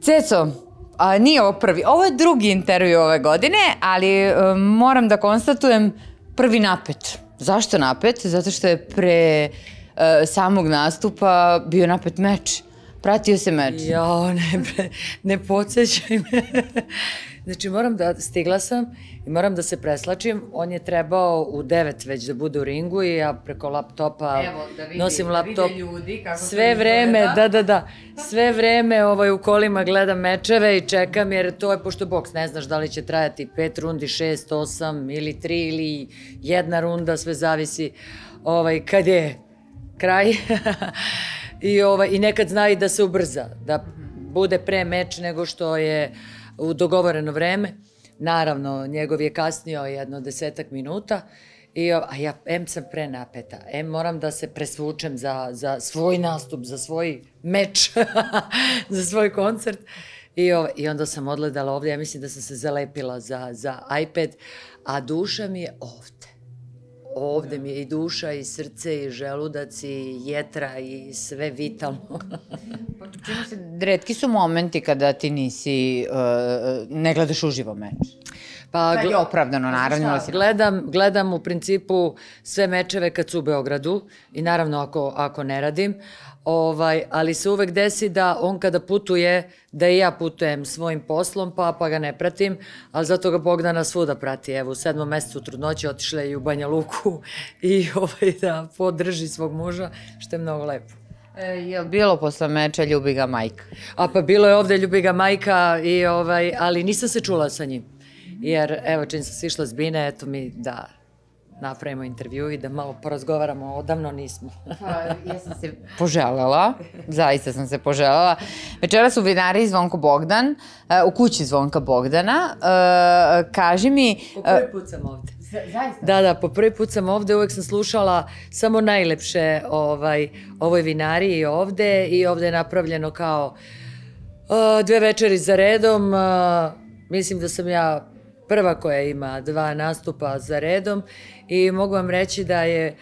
Ceco, a, nije ovo prvi, ovo je drugi intervju ove godine, ali e, moram da konstatujem prvi napet. Zašto napet? Zato što je pre e, samog nastupa bio napet meč. Pratio se meč. Ja, ne, bre, ne podsjećaj me. Znači, moram da, stigla sam i moram da se preslačim. On je trebao u devet već da bude u ringu i ja preko laptopa Evo, da vidi- nosim da laptop. vide ljudi kako sve vreme, da, da, da. Sve vreme ovaj, u kolima gledam mečeve i čekam jer to je, pošto boks, ne znaš da li će trajati pet rundi, šest, osam ili tri ili jedna runda, sve zavisi ovaj, kad je kraj. I, ovaj, I nekad zna i da se ubrza, da bude pre meč nego što je u dogovoreno vreme. Naravno, njegov je kasnio jedno desetak minuta, I, a ja em sam pre napeta, em moram da se presvučem za, za svoj nastup, za svoj meč, za svoj koncert. I, o, I onda sam odgledala ovde, ja mislim da sam se zalepila za, za iPad, a duša mi je ovde. Ovde mi je i duša, i srce, i želudac, i jetra, i sve vitalno. Čini se, redki su momenti kada ti nisi, uh, ne gledaš uživo meč. Pa, Kad je opravdano, naravno. ali si- Gledam, gledam u principu sve mečeve kad su u Beogradu i naravno ako, ako ne radim, ovaj, ali se uvek desi da on kada putuje, da i ja putujem svojim poslom, pa, pa ga ne pratim, ali zato ga Bogdana svuda prati. Evo, u sedmom mesecu trudnoće otišla je i u Banja Luku i ovaj, da podrži svog muža, što je mnogo lepo. E, je li bilo posle meča ljubi ga majka? A pa bilo je ovde ljubi ga majka, i, ovaj, ali nisam se čula sa njim. Jer, evo, čim sam sišla s Bine, eto mi da napravimo intervju i da malo porazgovaramo, odavno nismo. Pa, ja sam se poželela, zaista sam se poželela. Večeras u vinari Zvonko Bogdan, e, u kući Zvonka Bogdana. E, kaži mi... Po prvi put sam ovde. Zaista? Da, da, po prvi put sam ovde, uvek sam slušala samo najlepše ovaj, ovoj vinariji ovde i ovde je napravljeno kao dve večeri za redom. Mislim da sam ja prva koja ima dva nastupa za redom i mogu vam reći da je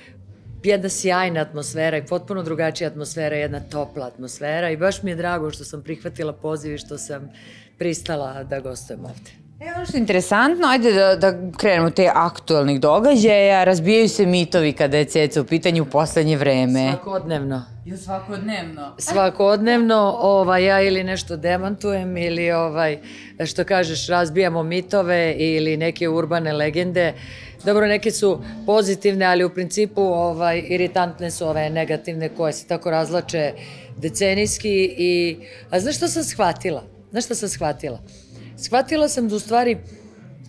jedna sjajna atmosfera i potpuno drugačija atmosfera, jedna topla atmosfera i baš mi je drago što sam prihvatila poziv i što sam pristala da gostujem ovde. E, ono što je interesantno, ajde da, da krenemo te aktualnih događaja. Razbijaju se mitovi kada je ceca u pitanju u poslednje vreme. Svakodnevno. I svakodnevno. svakodnevno ovaj, ja ili nešto demantujem ili ovaj, što kažeš razbijamo mitove ili neke urbane legende. Dobro, neke su pozitivne, ali u principu ovaj, iritantne su ove negativne koje se tako razlače decenijski. I, a znaš što sam shvatila? Znaš što sam shvatila? Shvatila sam da u stvari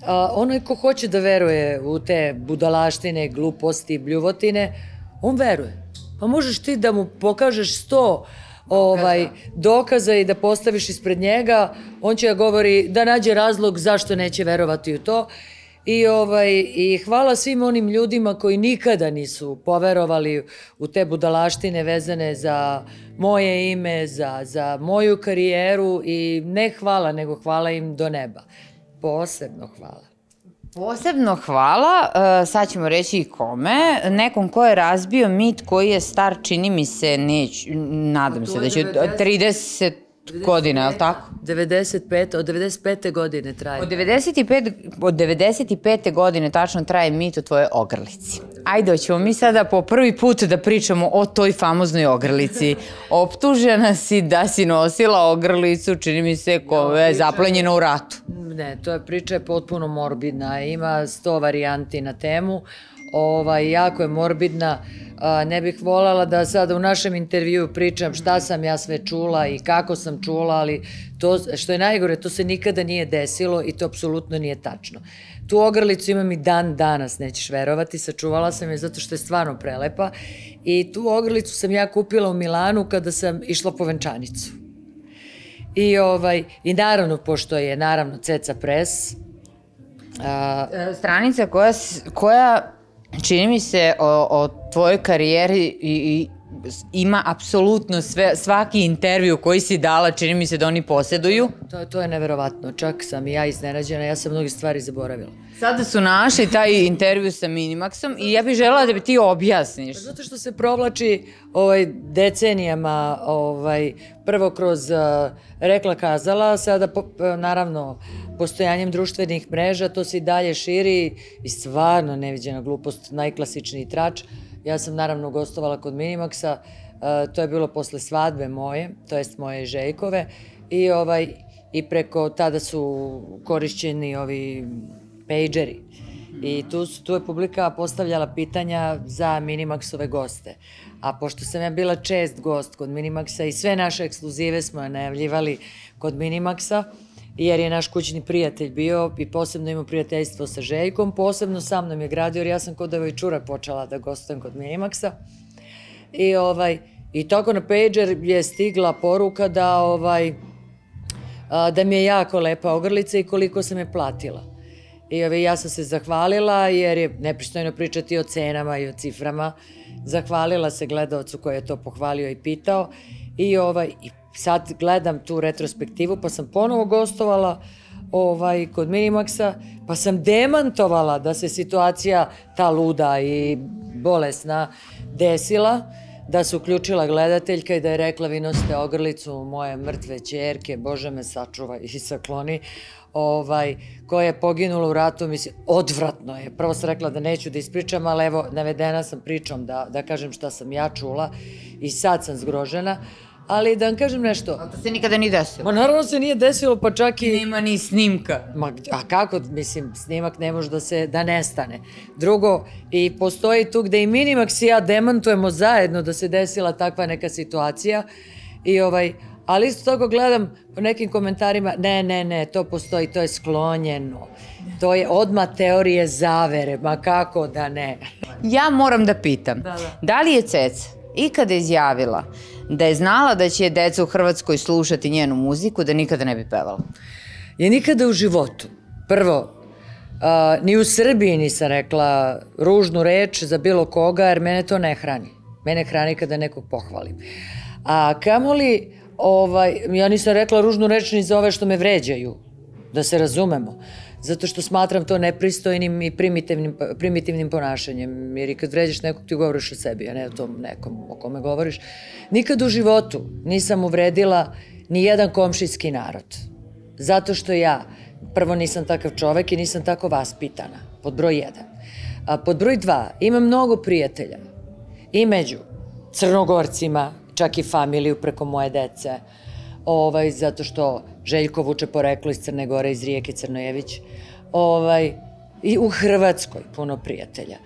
a, onaj ko hoće da veruje u te budalaštine, gluposti, bljuvotine, on veruje. Pa možeš ti da mu pokažeš sto ovaj, dokaza i da postaviš ispred njega, on će da govori da nađe razlog zašto neće verovati u to. I, ovaj, I hvala svim onim ljudima koji nikada nisu poverovali u te budalaštine vezane za moje ime, za, za moju karijeru i ne hvala, nego hvala im do neba. Posebno hvala. Posebno hvala, e, sad ćemo reći i kome, nekom ko je razbio mit koji je star, čini mi se, neć, nadam se da će 90 30 godina, je li tako? 95, od 95. godine traje. Od 95, od 95. godine tačno traje mit o tvojoj ogrlici. Ajde, hoćemo mi sada po prvi put da pričamo o toj famoznoj ogrlici. Optužena si da si nosila ogrlicu, čini mi se, koja je zaplenjena u ratu. Ne, to je priča je potpuno morbidna. Ima sto varijanti na temu. Ovaj, jako je morbidna. A, ne bih voljela da sada u našem intervju pričam šta sam ja sve čula i kako sam čula, ali to, što je najgore, to se nikada nije desilo i to apsolutno nije tačno. Tu ogrlicu imam i dan danas, nećeš verovati, sačuvala sam je zato što je stvarno prelepa i tu ogrlicu sam ja kupila u Milanu kada sam išla po venčanicu. I, ovaj, I naravno, pošto je naravno Ceca Pres, A, E, Stranica koja, koja čini mi se o, o tvojoj karijeri i, i ima apsolutno sve, svaki intervju koji si dala, čini mi se da oni posjeduju. to, to je neverovatno. Čak sam i ja iznenađena, ja sam mnogi stvari zaboravila. Sada su našli taj intervju sa Minimaxom i ja bih žela da bi ti objasniš. Zato što se provlači ovaj, decenijama, ovaj, prvo kroz uh, rekla kazala, sada po, p- naravno postojanjem društvenih mreža to se i dalje širi i stvarno neviđena glupost, najklasičniji trač. Ja sam naravno gostovala kod Minimaxa, uh, to je bilo posle svadbe moje, to jest moje Žejkove i ovaj i preko tada su korišćeni ovi pageri. I tu, su- tu je publika postavljala pitanja za Minimaxove goste. A pošto sam ja bila čest gost kod Minimaxa i sve naše ekskluzive smo najavljivali kod Minimaxa, jer je naš kućni prijatelj bio i posebno imao prijateljstvo sa Željkom, posebno sa mnom je gradio, jer ja sam kod ovaj čura počela da gostujem kod Minimaxa. I, ovaj, I tako na pager je stigla poruka da, ovaj, a, da mi je jako lepa ogrlica i koliko sam je platila. I ovaj, ja sam se zahvalila jer je nepristojno pričati o cenama i o ciframa. Zahvalila se gledalcu koji je to pohvalio i pitao. I, ovaj, i sad gledam tu retrospektivu pa sam ponovo gostovala ovaj, kod Minimaxa, pa sam demantovala da se situacija ta luda i bolesna desila, da se uključila gledateljka i da je rekla vi nosite ogrlicu moje mrtve čerke, Bože me sačuva i sakloni, ovaj, koja je poginula u ratu, mislim, odvratno je. Prvo sam rekla da neću da ispričam, ali evo, navedena sam pričom da, da kažem šta sam ja čula i sad sam zgrožena, ali da vam kažem nešto, Ali to se nikada ni desilo. Ma naravno se nije desilo, pa čak i... Nema ni snimka. Ma, a kako, mislim, snimak ne može da se, da nestane. Drugo, i postoji tu gde i Minimax i ja demantujemo zajedno da se desila takva neka situacija i ovaj, ali isto tako gledam po nekim komentarima, ne, ne, ne, to postoji, to je sklonjeno. To je odma teorije zavere, ma kako da ne. Ja moram da pitam, Da, da. da li je Ceca ikada izjavila da je znala da će deca u Hrvatskoj slušati njenu muziku, da nikada ne bi pevala? Ja nikada u životu, prvo, a, ni u Srbiji nisam rekla ružnu reč za bilo koga, jer mene to ne hrani. Mene hrani kada nekog pohvalim. A kamoli, ovaj, ja nisam rekla ružnu reč ni za ove što me vređaju, da se razumemo. Zato što smatram to nepristojnim i primitivnim, primitivnim ponašanjem. Jer i kad vređaš nekog ti govoriš o sebi, a ne o tom nekom o kome govoriš. Nikad u životu nisam uvredila ni jedan komšijski narod. Zato što ja, prvo nisam takav čovek i nisam tako vaspitana, pod broj jedan. A pod broj dva, imam mnogo prijatelja. I među crnogorcima, čak i familiju preko moje dece, ovaj, zato što Željko vuče poreklo iz Crne Gore, iz Rijeke Crnojević, ovaj, i u Hrvatskoj puno prijatelja,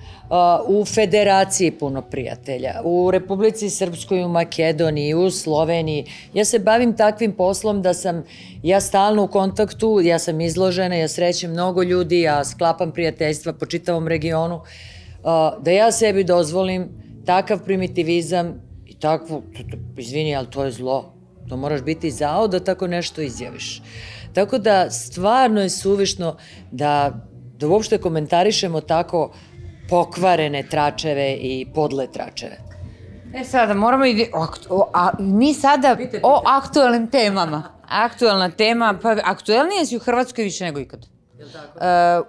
u Federaciji puno prijatelja, u Republici Srpskoj, u Makedoniji, u Sloveniji. Ja se bavim takvim poslom da sam ja stalno u kontaktu, ja sam izložena, ja srećem mnogo ljudi, ja sklapam prijateljstva po čitavom regionu, da ja sebi dozvolim takav primitivizam i takvu, izvini, ali to je zlo. To moraš biti zao da tako nešto izjaviš. Tako da stvarno je suvišno da, da uopšte komentarišemo tako pokvarene tračeve i podle tračeve. E sada, moramo i... O, a, mi sada o aktualnim temama. Aktualna tema, pa aktuelnije si u Hrvatskoj više nego ikad. E,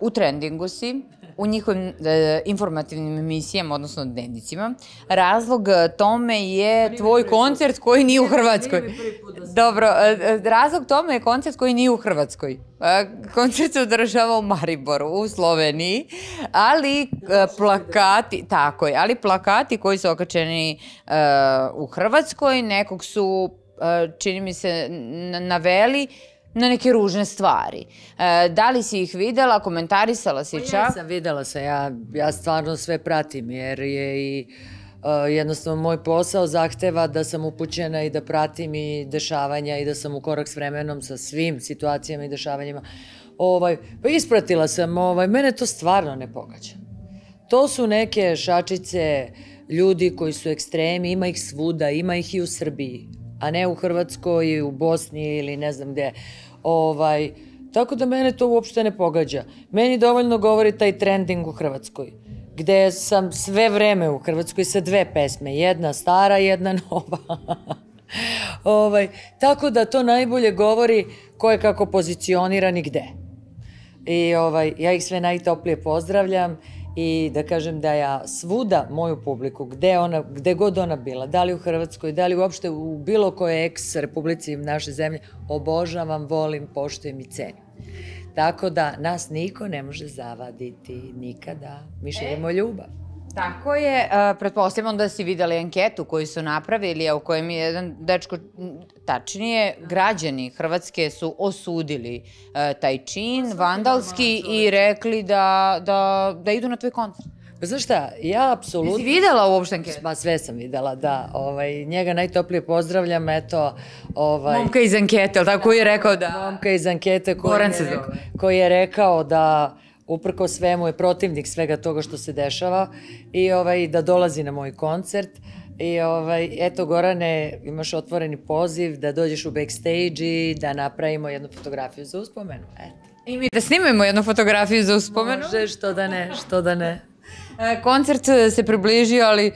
u trendingu si, u njihovim e, informativnim emisijama, odnosno dnevnicima. Razlog e, tome je tvoj koncert koji nije u Hrvatskoj. Dobro, e, e, razlog tome je koncert koji nije u Hrvatskoj. E, Koncert se održava u Mariboru, u Sloveniji, ali e, plakati, tako je, ali plakati koji su okačeni e, u Hrvatskoj, nekog su, e, čini mi se, naveli na neke ružne stvari. E, da li si ih videla, komentarisala si čak? Ja sam videla se, ja, ja stvarno sve pratim jer je i uh, jednostavno moj posao zahteva da sam upućena i da pratim i dešavanja i da sam u korak s vremenom sa svim situacijama i dešavanjima. Ovaj, pa ispratila sam, ovaj, mene to stvarno ne pogađa. To su neke šačice ljudi koji su ekstremi, ima ih svuda, ima ih i u Srbiji, a ne u Hrvatskoj, u Bosni ili ne znam gde. Ovaj, Tako da mene to uopšte ne pogađa. Meni dovoljno govori taj trending u Hrvatskoj gde sam sve vreme u Hrvatskoj sa dve pesme, jedna stara, jedna nova. ovaj, tako da to najbolje govori ko je kako pozicioniran i gde. I ovaj, ja ih sve najtoplije pozdravljam i da kažem da ja svuda moju publiku, gde, ona, gde god ona bila, da li u Hrvatskoj, da li uopšte u bilo koje ex republici naše zemlje, obožavam, volim, poštujem i cenim. Tako da nas niko ne može zavaditi nikada. Mi širimo e. ljubav. Tako je, uh, pretpostavljam da si videli anketu koju su napravili, a u kojem je jedan dečko, tačnije, građani Hrvatske su osudili uh, taj čin, vandalski i rekli da, da, da idu na tvoj koncert. Pa znaš šta, ja apsolutno... Jesi videla uopšte anketu? Ma sve sam videla, da. Ovaj, njega najtoplije pozdravljam, eto... Ovaj, Momka iz ankete, ali tako je rekao da... Momka iz ankete koji, je, koji je rekao da uprko svemu je protivnik svega toga što se dešava i ovaj, da dolazi na moj koncert. I ovaj, eto Gorane, imaš otvoreni poziv da dođeš u backstage i da napravimo jednu fotografiju za uspomenu. Eto. I mi da snimimo jednu fotografiju za uspomenu? Može, što da ne, što da ne. E, koncert se približio, ali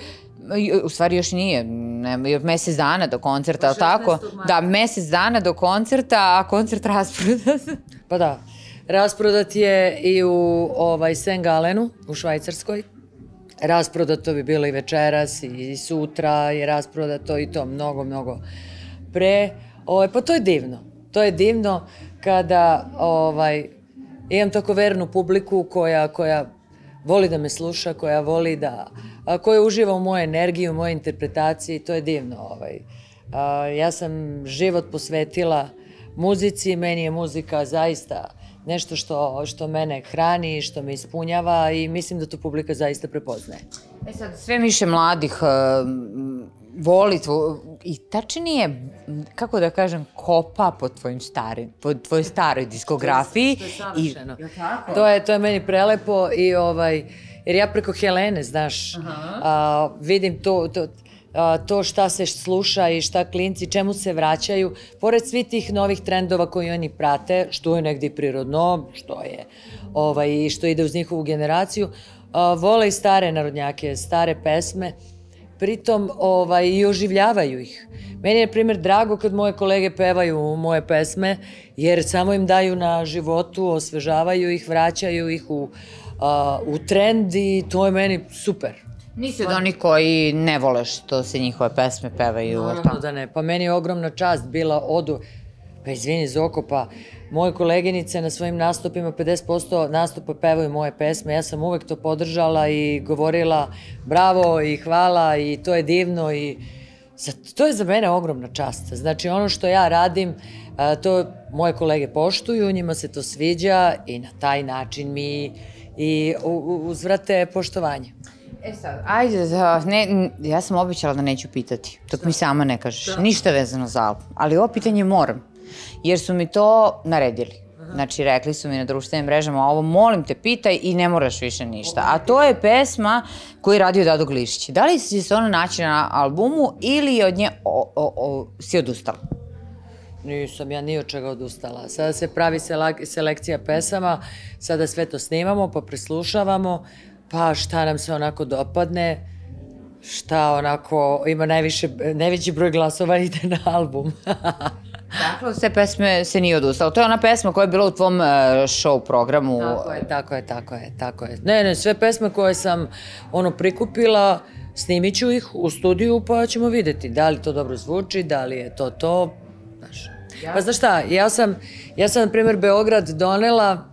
u stvari još nije, nema, još mesec dana do koncerta, ali tako? Da, mesec dana do koncerta, a koncert rasprodat. pa da, rasprodat je i u ovaj, St. Galenu, u Švajcarskoj. Rasprodato bi bilo i večeras i sutra je rasprodato i to mnogo, mnogo pre. Ovaj, pa to je divno. To je divno kada ovaj, imam tako vernu publiku koja, koja voli da me sluša, koja voli da, a, koja uživa u moje energiji, u moje interpretaciji, to je divno. Ovaj. A, ja sam život posvetila muzici, meni je muzika zaista nešto što, što mene hrani, što me ispunjava i mislim da to publika zaista prepoznaje. E sad, sve više mladih uh, voli tvo, i tačnije, kako da kažem, kopa po tvojim starim, po tvojoj staroj diskografiji. To je, to je savršeno. I, to, je, to je meni prelepo i ovaj, jer ja preko Helene, znaš, Aha. a, vidim to, to, to šta se sluša i šta klinci, čemu se vraćaju, pored svih tih novih trendova koji oni prate, što je negdje prirodno, što je, ovaj, što ide uz njihovu generaciju, vole i stare narodnjake, stare pesme, pritom ovaj, i oživljavaju ih. Meni je, primjer, drago kad moje kolege pevaju moje pesme, jer samo im daju na životu, osvežavaju ih, vraćaju ih u, a, u trend i to je meni super. Nisi od onih koji ne vole što se njihove pesme pevaju. Naravno da ne. Pa meni je ogromna čast bila odu Pa izvini Zoko, pa moje koleginice na svojim nastupima 50% nastupa pevaju moje pesme. Ja sam uvek to podržala i govorila bravo i hvala i to je divno i to je za mene ogromna čast. Znači ono što ja radim, to moje kolege poštuju, njima se to sviđa i na taj način mi i uzvrate poštovanje. E sad, ajde, da, ne, ja sam običala da neću pitati, dok mi sama ne kažeš. Ništa vezano za album, ali ovo pitanje moram jer su mi to naredili. Znači, rekli su mi na društvenim mrežama, ovo molim te, pitaj i ne moraš više ništa. A to je pesma koju je radio Dado Glišić. Da li si se ona naći na albumu ili je od nje o, o, o, si odustala? Nisam ja ni od čega odustala. Sada se pravi selekcija pesama, sada sve to snimamo, pa preslušavamo, pa šta nam se onako dopadne, šta onako ima najviše, najveći broj glasova ide na album. Dakle, sve pesme se nije odustalo. To je ona pesma koja je bila u tvom uh, show programu. Tako je, tako je, tako je, tako je. Ne, ne, sve pesme koje sam ono prikupila, snimit ću ih u studiju pa ćemo videti da li to dobro zvuči, da li je to to. Znaš. Ja. Pa znaš šta, ja sam, ja sam na primjer Beograd donela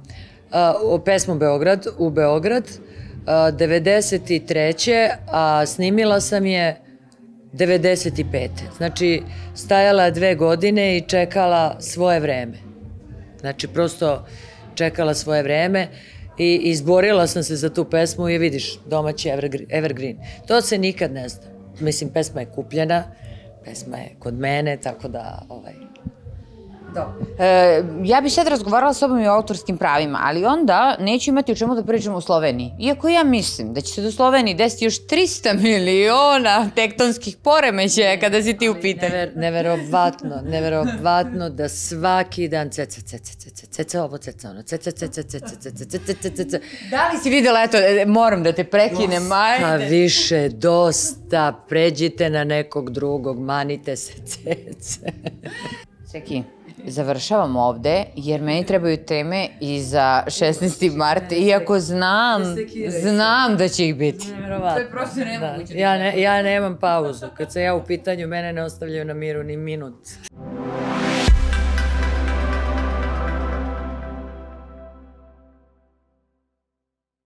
uh, pesmu Beograd u Beograd uh, 93. a snimila sam je 95. Znači, stajala dve godine i čekala svoje vreme. Znači, prosto čekala svoje vreme i izborila sam se za tu pesmu i vidiš, domaći evergreen. To se nikad ne zna. Mislim, pesma je kupljena, pesma je kod mene, tako da, ovaj, E, ja bi sad razgovarala s tobom i o autorskim pravima, ali onda neću imati o čemu da pričam u Sloveniji. Iako ja mislim da će se do Sloveniji desiti još 300 miliona tektonskih poremećaja kada si ti u pitanju. Never, neverovatno, neverovatno da svaki dan ceca, ceca, ceca, ceca ovo, ceca ono, ceca, ceca, ceca, ceca, ceca, ceca, ceca. Da li si videla, eto, e, moram da te prekinem, Dosta ajde. više, dosta, pređite na nekog drugog, manite se cece. Čeki, završavam ovde, jer meni trebaju teme i za 16. mart, iako znam, znam da će ih biti. To je prosto nemoguće. Ja, ne, ja nemam pauzu. Kad sam ja u pitanju, mene ne ostavljaju na miru ni minut.